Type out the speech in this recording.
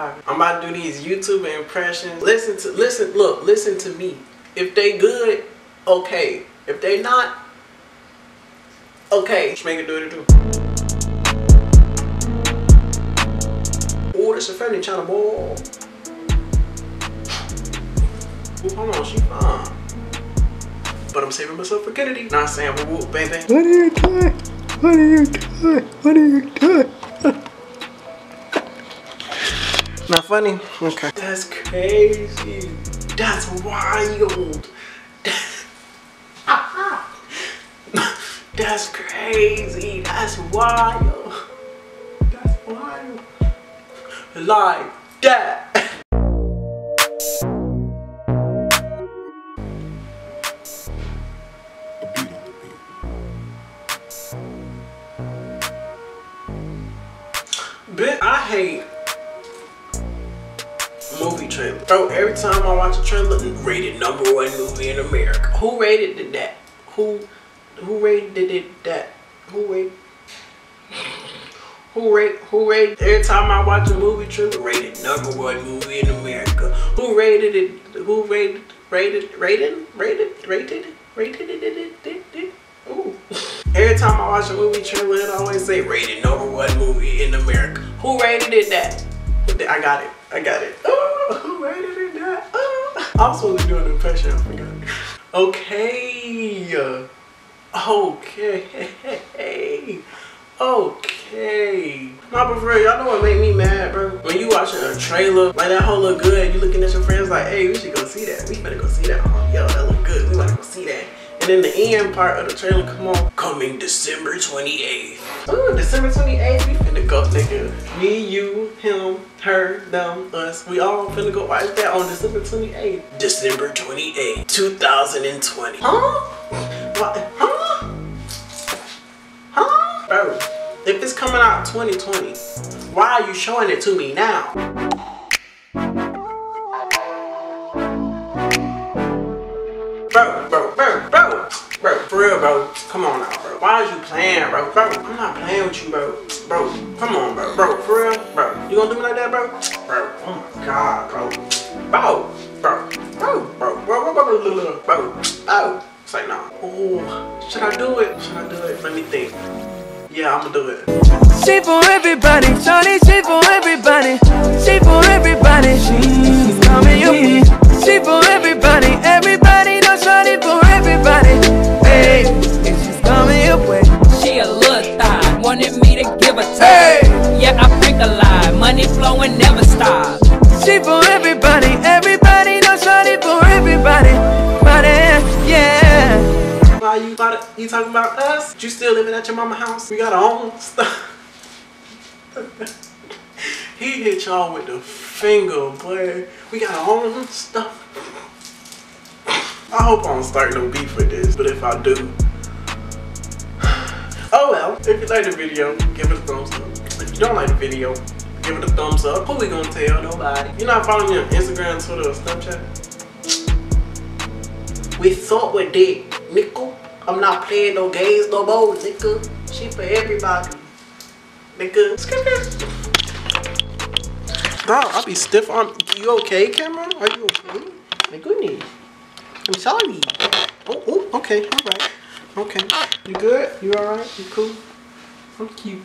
I do these YouTube impressions. Listen to listen, look, listen to me. If they good, okay. If they not, okay. Make it do it too. Oh, this a friendly channel, boy. Ooh, hold on, she fine. But I'm saving myself for Kennedy. Not saying woo woo, baby. What are you doing? What are you doing? What are you doing? Not funny? Okay. That's crazy. That's wild. That's crazy. That's wild. That's wild. Like that. Bitch, I hate trailer. Bro, every time I watch a trailer, rated number one movie in America. Who rated it that? Who who rated it that? Who rated who rate who rated every time I watch a movie trailer rated number one movie in America? Who rated it who rated rated rated rated rated rated it, it, it, it. Ooh. Every time I watch a movie trailer, it always say rated number one movie in America. Who rated it that? I got it. I got it. Oh, who rated it that? Oh. I was supposed to do an impression. I forgot. Okay. Okay. Okay. Nah, but for real, y'all know what made me mad, bro? When you watching a trailer, like that whole look good, you looking at your friends like, hey, we should go see that. We better go see that. Oh, yo, that look good. We wanna go see that. And then the end part of the trailer come on. Coming December 28th. Ooh, December 28th, we finna go, nigga. Me, you, him, her, them, us. We all finna go watch that on December 28th. December 28th, 2020. Huh? What? Huh? Huh? Bro, if it's coming out 2020, why are you showing it to me now? Bro, bro, bro, bro, bro, for real, bro. Come on now, bro. Why is you playing, bro? Bro, I'm not playing with you, bro. Bro, come on, bro. That, bro? Bro, oh my god, bro. Bro, bro, bro, bro, bro, bro, bro, bro, bro, bro. Oh, it's like, nah. Oh, should I do it? Should I do it? Let me think. Yeah, I'm gonna do it. She for everybody, Shawty, she for everybody. She for everybody. She's coming your way. She for everybody, everybody knows Shawty for everybody. Hey, and she's coming your way. She a little thigh, wanted me to give her time. Hey. Yeah, I prank a lie, money flowing never stop. She for everybody, everybody knows Shawty for everybody. Body, yeah. Why you thought you talking about us? You still living at your mama house? We got our own stuff. he hit y'all with the finger, boy. We got our own stuff. I hope I don't start no beef with this, but if I do, oh well. If you like the video, give it a thumbs up. If you don't like the video, give it a thumbs up. Who we gonna tell? Nobody. You not following me on Instagram, Twitter, or Snapchat? We thought we did, nickel. I'm not playing no games no more, nigga. She for everybody. Nigga. Bro, I'll be stiff on. You okay, camera? Are you okay? My goodness. I'm sorry. Oh, oh, okay, alright. Okay. You good? You alright? You cool? I'm cute.